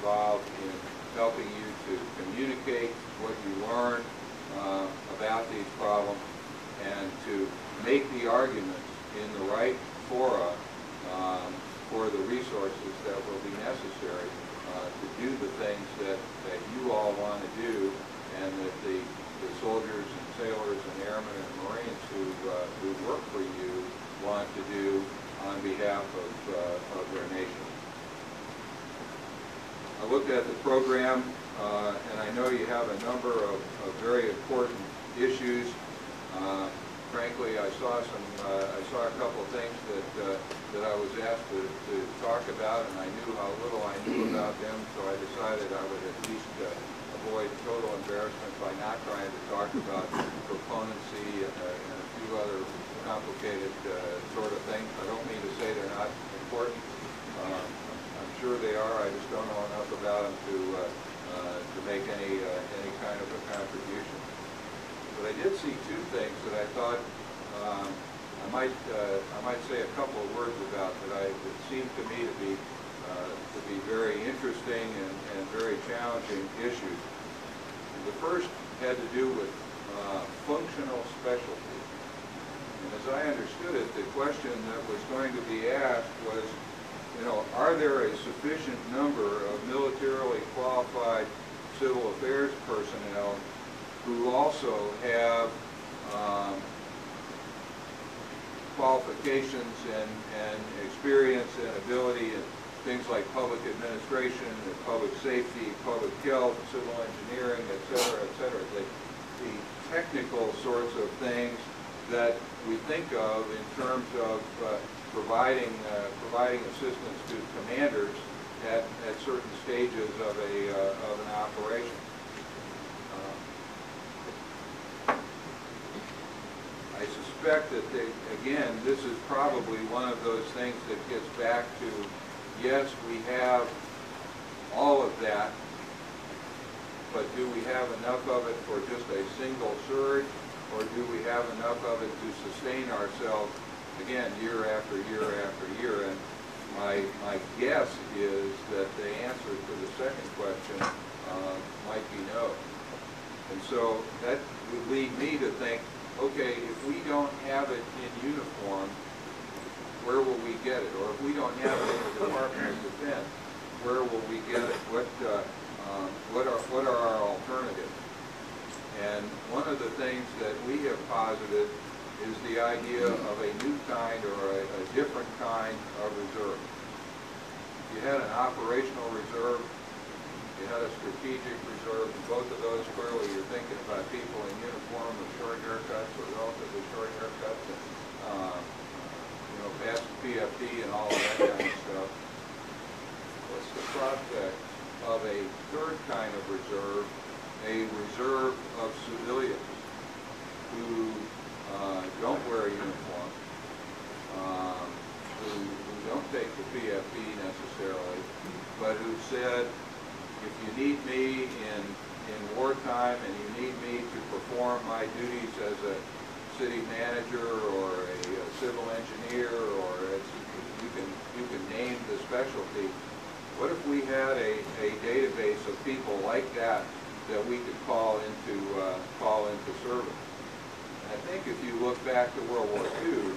involved in helping you to communicate what you learn uh, about these problems and to make the arguments in the right fora um, for the resources that will be necessary uh, to do the things that, that you all want to do and that the, the soldiers and sailors and airmen and marines who, uh, who work for you want to do on behalf of, uh, of their nation. I looked at the program, uh, and I know you have a number of, of very important issues. Uh, frankly, I saw some, uh, I saw a couple of things that, uh, that I was asked to, to talk about, and I knew how little I knew about them, so I decided I would at least uh, avoid total embarrassment by not trying to talk about proponency and, uh, and a few other complicated uh, sort of things. I don't mean to say they're not important. Um, I'm sure they are. I just don't know enough about them to uh, uh, to make any uh, any kind of a contribution. But I did see two things that I thought um, I might uh, I might say a couple of words about that I that seemed to me to be uh, to be very interesting and, and very challenging issues. And the first had to do with uh, functional specialty. And as I understood it, the question that was going to be asked was, you know, are there a sufficient number of militarily qualified civil affairs personnel who also have um, qualifications and, and experience and ability in things like public administration public safety, public health, civil engineering, et cetera, et cetera. The, the technical sorts of things that we think of in terms of uh, providing uh, providing assistance to commanders at, at certain stages of a uh, of an operation. Uh, I suspect that they, again, this is probably one of those things that gets back to yes, we have all of that, but do we have enough of it for just a single surge? or do we have enough of it to sustain ourselves, again, year after year after year? And my, my guess is that the answer to the second question uh, might be no. And so that would lead me to think, okay, if we don't have it in uniform, where will we get it? Or if we don't have it in the Department of Defense, where will we get it? What, uh, um, what, are, what are our alternatives? And one of the things that we have posited is the idea of a new kind or a, a different kind of reserve. You had an operational reserve, you had a strategic reserve, and both of those clearly you're thinking about people in uniform with short haircuts or relatively short haircuts and, uh, you know, past PFT and all of that kind of stuff. What's the prospect of a third kind of reserve a reserve of civilians who uh, don't wear a uniform, um, who, who don't take the PFT necessarily, but who said, if you need me in, in wartime and you need me to perform my duties as a city manager or a, a civil engineer or as you can, you can name the specialty, what if we had a, a database of people like that that we could call into uh, call into service. I think if you look back to World War II,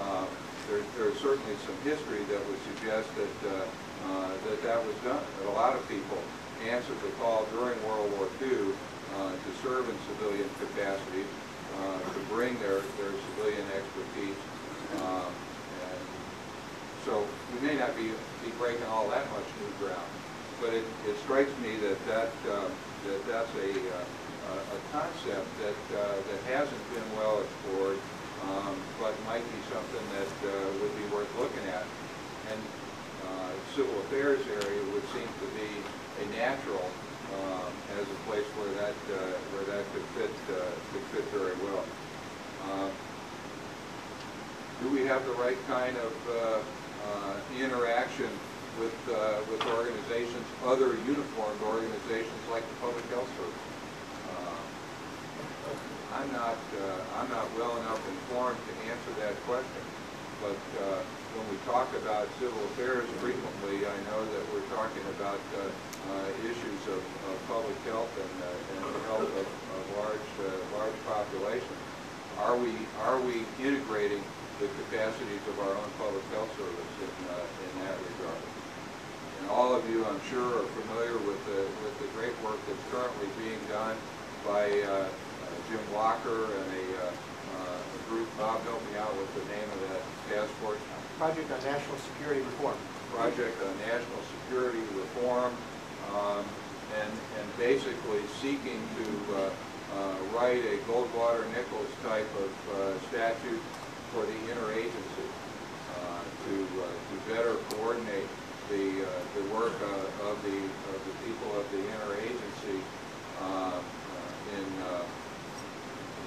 uh, there, there's certainly some history that would suggest that uh, uh, that that was done. That a lot of people answered the call during World War II uh, to serve in civilian capacity, uh, to bring their their civilian expertise. Um, and so we may not be be breaking all that much new ground, but it, it strikes me that that that that's a, uh, a concept that, uh, that hasn't been well explored, um, but might be something that uh, would be worth looking at. And uh, civil affairs area would seem to be a natural um, as a place where that uh, where that could fit uh, could fit very well. Um, do we have the right kind of interaction with, uh, with organizations, other uniformed organizations like the Public Health Service. I'm not, uh, I'm not well enough informed to answer that question. but uh, when we talk about civil affairs frequently, I know that we're talking about uh, uh, issues of of public health and uh, and the health of of large, uh, large populations. Are we, are we integrating the capacities of our own public health service in, uh, in that regard? And all of you, I'm sure, are familiar with the, with the great work that's currently being done by uh, uh, Jim Locher and a, uh, uh, a group, Bob, help me out with the name of that task force, Project on National Security Reform. Project on National Security Reform, um, and, and basically seeking to uh, uh, write a Goldwater Nichols type of uh, statute for the interagency uh, to, uh, to better coordinate the, uh, the work uh, of the, of the people of the interagency uh, uh, in, uh,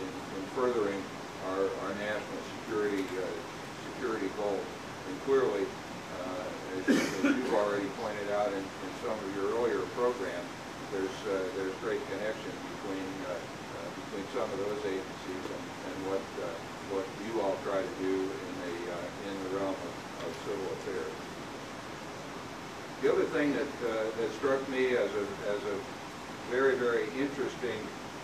in in furthering our, our national security, uh, security goals. And clearly, uh, as as you've already pointed out in, in some of your earlier programs, there's, uh, there's great connection between, uh, uh, between some of those agencies and, and what, uh, what you all try to do in the, uh, in the realm of, of civil affairs. The other thing that, uh, that struck me as a, as a very, very interesting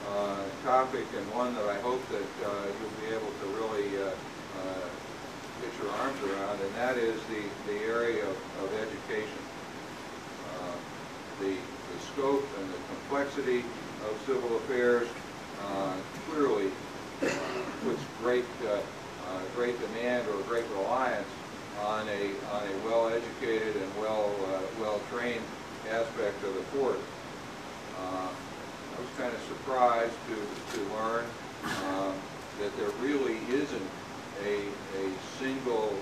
uh, topic and one that I hope that uh, you'll be able to really uh, uh, get your arms around, and that is the, the area of, of education. Uh, The, the scope and the complexity of civil affairs uh, clearly puts great, great demand or great reliance on a, on a well-educated and well, well-trained aspect of the force. Was kind of surprised to, to learn um, that there really isn't a, a single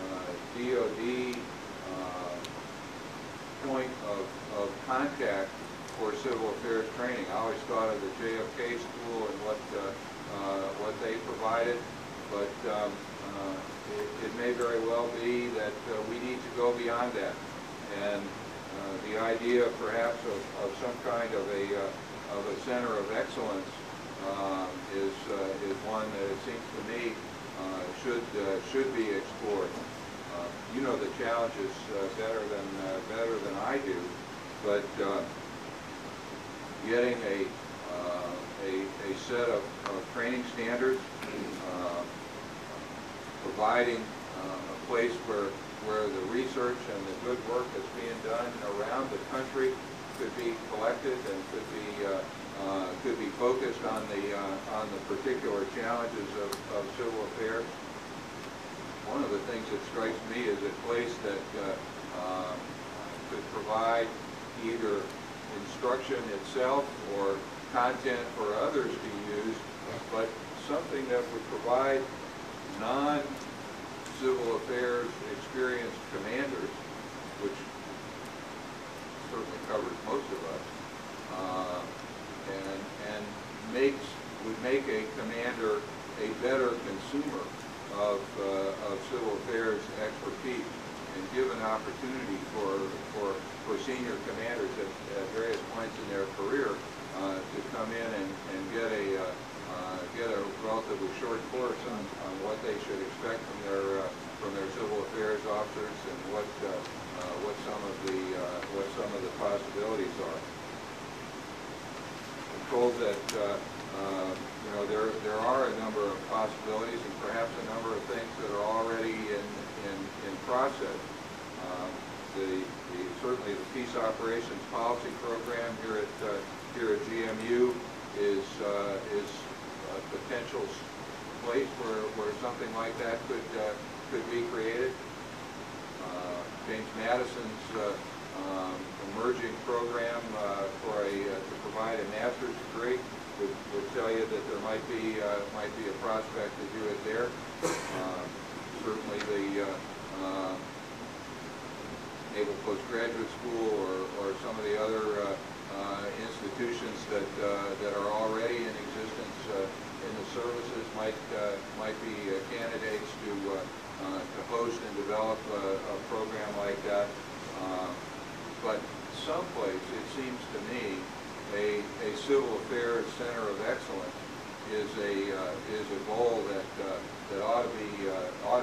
uh, DOD uh, point of, of contact for civil affairs training. I always thought of the JFK school and what, uh, uh, what they provided, but um, uh, it, it may very well be that we need to go beyond that. And the idea perhaps of, of some kind of a, of a center of excellence uh, is, uh, is one that it seems to me uh, should, uh, should be explored. Uh, You know the challenges uh, better than, better than I do, but getting a, a, a set of, of training standards, providing a place where, where the research and the good work that's being done around the country could be collected and could be, uh, uh, could be focused on the, uh, on the particular challenges of, of civil affairs. One of the things that strikes me is a place that uh, uh, could provide either instruction itself or content for others to use, but something that would provide non-civil affairs experienced commanders, which certainly covers most of us, uh, and makes, would make a commander a better consumer of, uh, of civil affairs expertise and give an opportunity for, for, for senior commanders at, at various points in their career uh, to come in and, and get a, uh, uh, get a relatively short course on, on what they should expect from their, uh, from their civil affairs officers and what, uh, uh, what some of the, uh, what some of the possibilities are. Told that, uh, uh, you know, there, there are a number of possibilities and perhaps a number of things that are already in, in, in process. Um, The, the, certainly the Peace Operations Policy Program here at, uh, here at GMU is, uh, is a potential place where, where something like that could, uh, could be created. Uh, James Madison's uh, um, emerging program uh, for a, uh, to provide a master's degree would, would tell you that there might be, uh, might be a prospect to do it there. Um, Certainly the uh, uh, Naval Postgraduate School or, or some of the other uh, uh, institutions that, uh, that are already in existence uh, in the services might, uh, might be uh, candidates to, uh, uh, to host and develop a, a program like that. Uh, But someplace, it seems to me, a, a civil affairs center of excellence is a, uh, is a goal that, uh, that ought to be, uh, ought